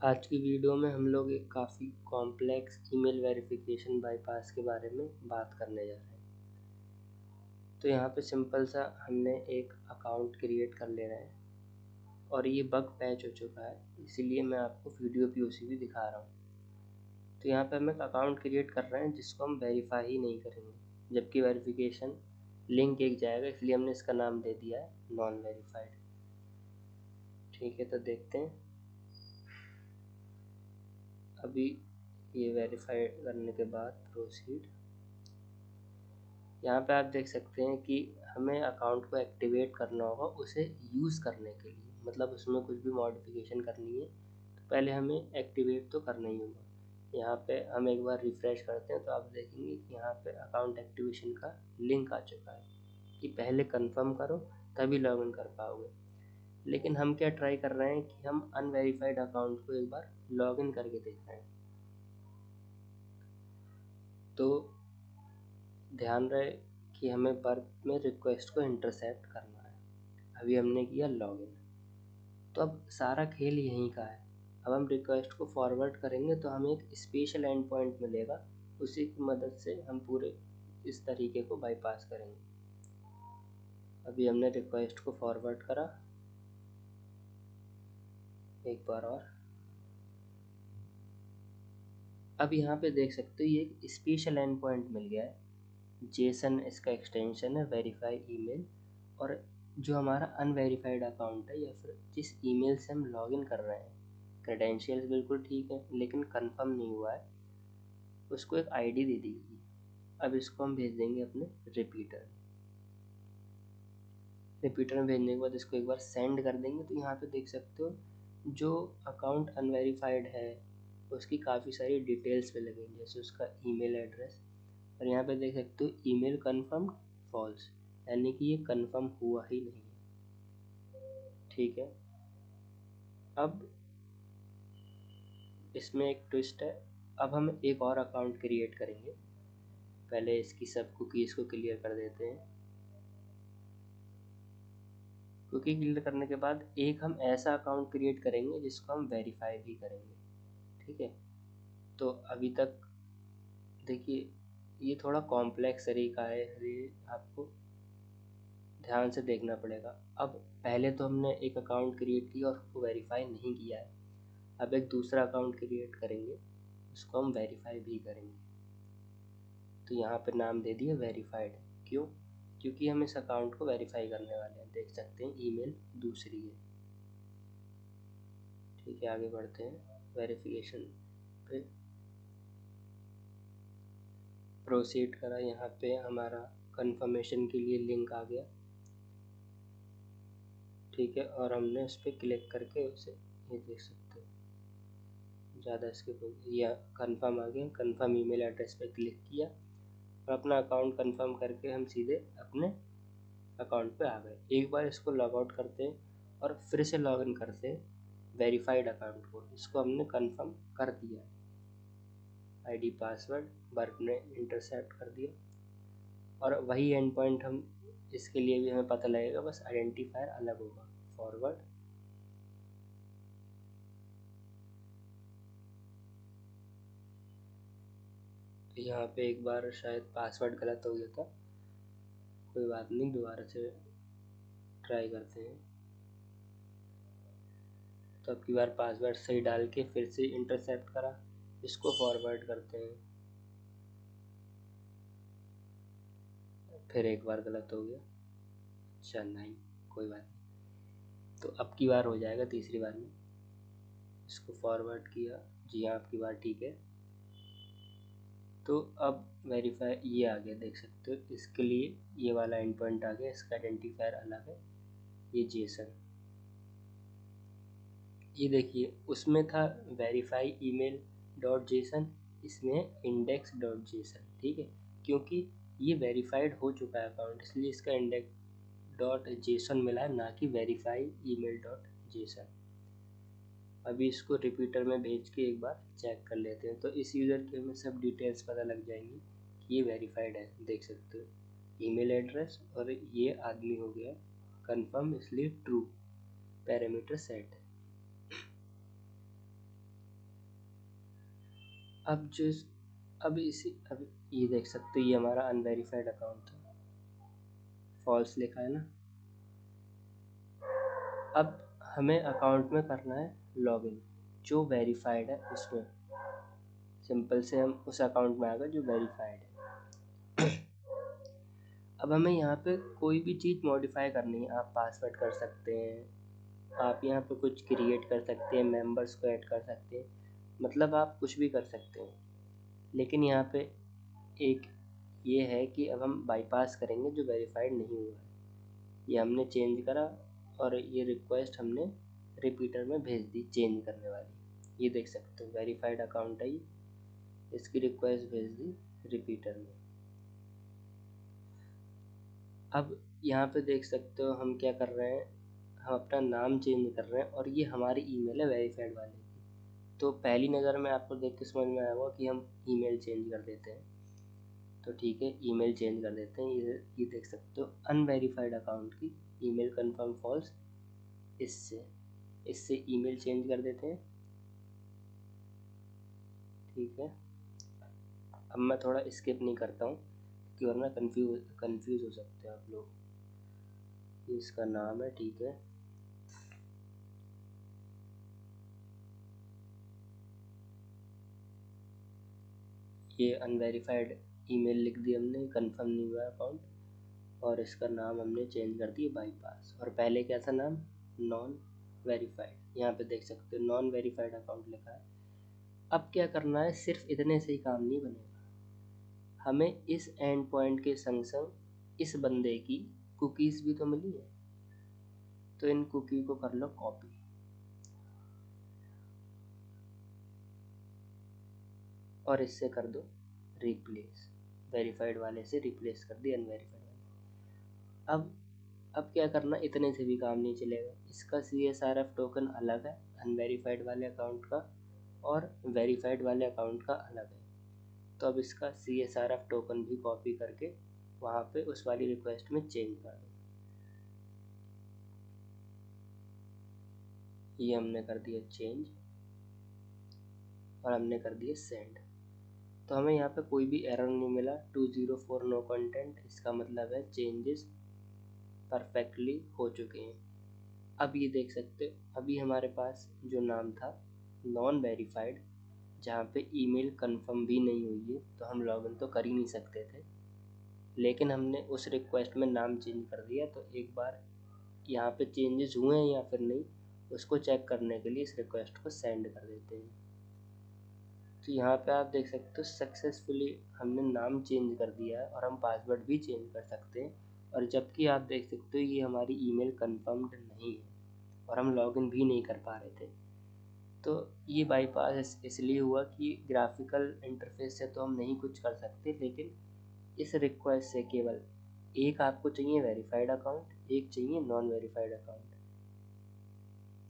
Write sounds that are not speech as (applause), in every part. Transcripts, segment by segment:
आज की वीडियो में हम लोग एक काफ़ी कॉम्प्लेक्स ईमेल वेरिफिकेशन बाईपास के बारे में बात करने जा रहे हैं। तो यहाँ पे सिंपल सा हमने एक अकाउंट क्रिएट कर ले रहे हैं और ये बग पैच हो चुका है, इसीलिए मैं आपको वीडियो पी भी दिखा रहा हूँ। तो यहाँ पे हम एक अकाउंट क्रिएट कर रहे हैं जिसको हम वेरीफाई ही नहीं करेंगे, जबकि वेरिफिकेशन लिंक एक जाएगा, इसलिए हमने इसका नाम दे दिया है नॉन वेरीफाइड ठीक है तो देखते हैं। अभी ये वेरीफाई करने के बाद प्रोसीड यहाँ पे आप देख सकते हैं कि हमें अकाउंट को एक्टिवेट करना होगा उसे यूज़ करने के लिए। मतलब उसमें कुछ भी मॉडिफिकेशन करनी है तो पहले हमें एक्टिवेट तो करना ही होगा। यहाँ पे हम एक बार रिफ़्रेश करते हैं तो आप देखेंगे कि यहाँ पे अकाउंट एक्टिवेशन का लिंक आ चुका है कि पहले कंफर्म करो, तभी लॉगिन कर पाओगे। लेकिन हम क्या ट्राई कर रहे हैं कि हम अनवेरीफाइड अकाउंट को एक बार लॉगिन करके देख रहे हैं। तो ध्यान रहे कि हमें बर्थ में रिक्वेस्ट को इंटरसेप्ट करना है। अभी हमने किया लॉगिन तो अब सारा खेल यहीं का है। अब हम रिक्वेस्ट को फॉरवर्ड करेंगे तो हमें एक स्पेशल एंड पॉइंट मिलेगा। उसी की मदद से हम पूरे इस तरीके को बाईपास करेंगे। अभी हमने रिक्वेस्ट को फॉरवर्ड करा। एक बार और। अब यहाँ पे देख सकते हो, ये एक स्पेशल एंड पॉइंट मिल गया है। जेसन इसका एक्सटेंशन है वेरीफाई ईमेल और जो हमारा अनवेरीफाइड अकाउंट है, या फिर जिस ईमेल से हम लॉगिन कर रहे हैं क्रेडेंशियल्स बिल्कुल ठीक है, लेकिन कंफर्म नहीं हुआ है। उसको एक आईडी दे दीजिए। अब इसको हम भेज देंगे अपने रिपीटर रिपीटर में भेजने के बाद इसको एक बार सेंड कर देंगे। तो यहाँ पे देख सकते हो जो अकाउंट अनवेरीफाइड है, उसकी काफ़ी सारी डिटेल्स पे लगेंगे जैसे उसका ईमेल एड्रेस और यहाँ पे देख सकते हो ईमेल कंफर्म फॉल्स यानी कि ये कंफर्म हुआ ही नहीं है। ठीक है? अब इसमें एक ट्विस्ट है। अब हम एक और अकाउंट क्रिएट करेंगे। पहले इसकी सब कुकीज़ को क्लियर कर देते हैं। कुकी क्लियर करने के बाद एक हम ऐसा अकाउंट क्रिएट करेंगे जिसको हम वेरीफाई भी करेंगे, ठीक है? तो अभी तक, देखिए, ये थोड़ा कॉम्प्लेक्स तरीका है, ये आपको ध्यान से देखना पड़ेगा। अब पहले तो हमने एक अकाउंट क्रिएट किया और उसको वेरीफाई नहीं किया है। अब एक दूसरा अकाउंट क्रिएट करेंगे, उसको हम वेरीफाई भी करेंगे। तो यहाँ पर नाम दे दिया वेरीफाइड क्यों? क्योंकि हम इस अकाउंट को वेरीफाई करने वाले हैं। देख सकते हैं ईमेल दूसरी है। ठीक है, आगे बढ़ते हैं। वेरिफिकेशन पे। प्रोसीड करा। यहाँ पे हमारा कंफर्मेशन के लिए लिंक आ गया। ठीक है, और हमने उस पर क्लिक करके उसे ये देख सकते हो। ज़्यादा इसके या कंफर्म आ गया। कंफर्म ईमेल एड्रेस पे क्लिक किया। और अपना अकाउंट कंफर्म करके हम सीधे अपने अकाउंट पे आ गए। एक बार इसको लॉग आउट करते हैं और फिर से लॉग इन करते हैं वेरीफाइड अकाउंट को। इसको हमने कंफर्म कर दिया। आईडी पासवर्ड बर्क ने इंटरसेप्ट कर दिया। और वही एंड पॉइंट हम इसके लिए भी हमें पता लगेगा, बस आइडेंटिफायर अलग होगा। फॉरवर्ड यहाँ पे एक बार शायद पासवर्ड गलत हो गया था। कोई बात नहीं, दोबारा से ट्राई करते हैं। तो अब की बार पासवर्ड सही डाल के फिर से इंटरसेप्ट करा, इसको फॉरवर्ड करते हैं। फिर एक बार गलत हो गया। अच्छा नहीं, कोई बात नहीं। तो अब की बार हो जाएगा तीसरी बार में। इसको फॉरवर्ड किया। जी हाँ आपकी बार ठीक है। तो अब वेरीफाई ये आ गया, देख सकते हो, इसके लिए ये वाला एंड पॉइंट आ गया, इसका आइडेंटिफायर अलग है, ये जेसन ये देखिए, उसमें था वेरीफाई ईमेल डॉट जेसन इसमें इंडेक्स डॉट जेसन ठीक है? क्योंकि ये वेरीफाइड हो चुका है अकाउंट इसलिए इसका इंडेक्स डॉट जेसन मिला है, ना कि वेरीफाई ईमेल डॉट जेसन अभी इसको रिपीटर में भेज के एक बार चेक कर लेते हैं। तो इस यूज़र की हमें सब डिटेल्स पता लग जाएँगी कि ये वेरीफाइड है, देख सकते हो। ईमेल एड्रेस और ये आदमी हो गया कंफर्म इसलिए ट्रू पैरामीटर सेट है। अब जो अब इसी, अब ये देख सकते हो, ये हमारा अनवेरीफाइड अकाउंट था फॉल्स लिखा है ना? अब हमें अकाउंट में करना है लॉगिन जो वेरीफाइड है, उसमें। सिंपल से हम उस अकाउंट में आ गए जो वेरीफाइड है। (clears throat) अब हमें यहाँ पे कोई भी चीज़ मॉडिफाई करनी है, आप पासवर्ड कर सकते हैं, आप यहाँ पे कुछ क्रिएट कर सकते हैं मेंबर्स को ऐड कर सकते हैं मतलब आप कुछ भी कर सकते हैं। लेकिन यहाँ पे एक ये है कि अब हम बाईपास करेंगे जो वेरीफाइड नहीं हुआ है। ये हमने चेंज करा और ये रिक्वेस्ट हमने रिपीटर में भेज दी चेंज करने वाली। ये देख सकते हो वेरीफाइड अकाउंट है ये। इसकी रिक्वेस्ट भेज दी रिपीटर में। अब यहाँ पे देख सकते हो हम क्या कर रहे हैं, हम अपना नाम चेंज कर रहे हैं और ये हमारी ईमेल है वेरीफाइड वाले की। तो पहली नज़र में आपको देख के समझ में आया होगा कि हम ईमेल चेंज कर देते हैं। तो ठीक है ईमेल चेंज कर देते हैं। ये ये देख सकते हो अनवेरीफाइड अकाउंट की ईमेल कंफर्म फॉल्स इससे। इससे ईमेल चेंज कर देते हैं। ठीक है। अब मैं थोड़ा स्किप नहीं करता हूँ, क्योंकि वरना कंफ्यूज कंफ्यूज हो सकते हैं आप लोग। इसका नाम है, ठीक है। ये अनवेरीफाइड ईमेल लिख दी हमने कंफर्म नहीं हुआ अकाउंट और इसका नाम हमने चेंज कर दिया बाईपास और पहले क्या था नाम? नॉन वेरीफाइड, यहाँ पे देख सकते हो नॉन वेरीफाइड अकाउंट लिखा है। अब क्या करना है, सिर्फ़ इतने से ही काम नहीं बनेगा। हमें इस एंड पॉइंट के संग संग इस बंदे की कुकीज़ भी तो मिली है। तो इन कुकी को कर लो कॉपी और इससे कर दो रिप्लेस वेरीफाइड वाले से रिप्लेस कर दी अनवेरीफाइड वाले। अब अब क्या करना, इतने से भी काम नहीं चलेगा। इसका C S R F token अलग है अनवेरीफाइड वाले अकाउंट का, और वेरीफाइड वाले अकाउंट का अलग है। तो अब इसका C S R F token भी कॉपी करके, वहाँ पे उस वाली रिक्वेस्ट में चेंज कर दो। ये हमने कर दिया चेंज और हमने कर दिया सेंड तो हमें यहाँ पे कोई भी एरर नहीं मिला two zero four no content इसका मतलब है चेंजेस परफेक्टली हो चुके हैं। अब ये देख सकते हो, अभी हमारे पास जो नाम था नॉन वेरीफाइड जहाँ पे ईमेल कंफर्म भी नहीं हुई है तो हम लॉगिन तो कर ही नहीं सकते थे। लेकिन हमने उस रिक्वेस्ट में नाम चेंज कर दिया तो एक बार यहाँ पे चेंजेस हुए हैं या फिर नहीं, उसको चेक करने के लिए इस रिक्वेस्ट को सेंड कर देते हैं। तो यहाँ पे आप देख सकते हो सक्सेसफुली हमने नाम चेंज कर दिया है और हम पासवर्ड भी चेंज कर सकते हैं। और जबकि आप देख सकते हो, ये हमारी ईमेल कंफर्म्ड नहीं है और हम लॉगिन भी नहीं कर पा रहे थे। तो ये बाईपास इसलिए हुआ कि ग्राफिकल इंटरफेस से तो हम नहीं कुछ कर सकते, लेकिन इस रिक्वेस्ट से केवल एक आपको चाहिए वेरीफाइड अकाउंट एक चाहिए नॉन वेरीफाइड अकाउंट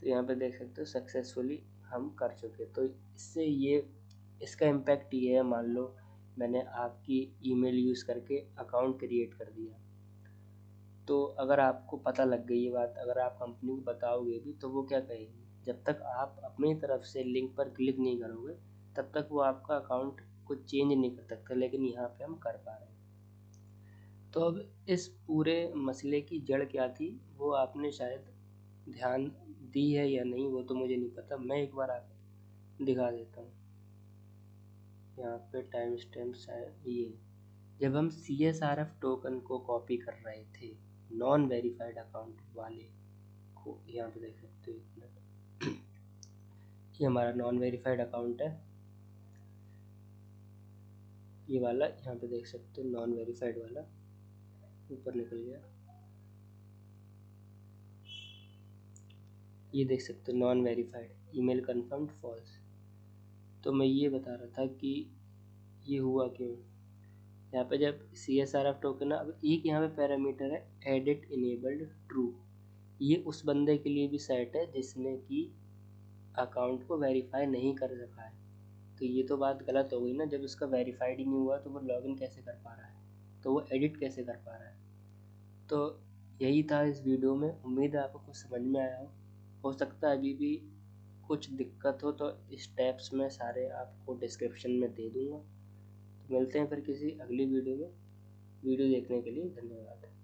तो यहाँ पे देख सकते हो सक्सेसफुली हम कर चुके तो इससे ये, इसका इम्पैक्ट ये है, मान लो मैंने आपकी ईमेल यूज़ करके अकाउंट क्रिएट कर दिया। तो अगर आपको पता लग गई ये बात, अगर आप कंपनी को बताओगे भी तो वो क्या कहेगी? जब तक आप अपनी तरफ़ से लिंक पर क्लिक नहीं करोगे, तब तक वो आपका अकाउंट को चेंज नहीं कर सकता, लेकिन यहाँ पे हम कर पा रहे हैं। तो अब इस पूरे मसले की जड़ क्या थी, वो आपने शायद ध्यान दी है या नहीं, वो तो मुझे नहीं पता। मैं एक बार आप दिखा देता हूँ। यहाँ पे टाइम स्टैम्प ये जब हम C S R F token को कॉपी कर रहे थे नॉन वेरीफाइड अकाउंट वाले को यहाँ पे देख सकते हो एक मिनट। ये हमारा नॉन वेरीफाइड अकाउंट है। ये वाला यहाँ पे देख सकते हो नॉन वेरीफाइड वाला। ऊपर निकल गया। ये देख सकते हो non verified email confirmed false तो मैं ये बता रहा था कि ये हुआ क्यों? यहाँ पे जब C S R F token अब एक यहाँ पे पैरामीटर है एडिट इनेबल्ड ट्रू ये उस बंदे के लिए भी सेट है जिसने कि अकाउंट को वेरीफाई नहीं कर रखा है। तो ये तो बात गलत हो गई ना, जब उसका वेरीफाइड ही नहीं हुआ तो वो लॉगिन कैसे कर पा रहा है? तो वो एडिट कैसे कर पा रहा है? तो यही था इस वीडियो में। उम्मीद है आपको कुछ समझ में आया हो। हो सकता है अभी भी कुछ दिक्कत हो तो स्टेप्स में सारे आपको डिस्क्रिप्शन में दे दूँगा। मिलते हैं फिर किसी अगली वीडियो में। वीडियो देखने के लिए धन्यवाद।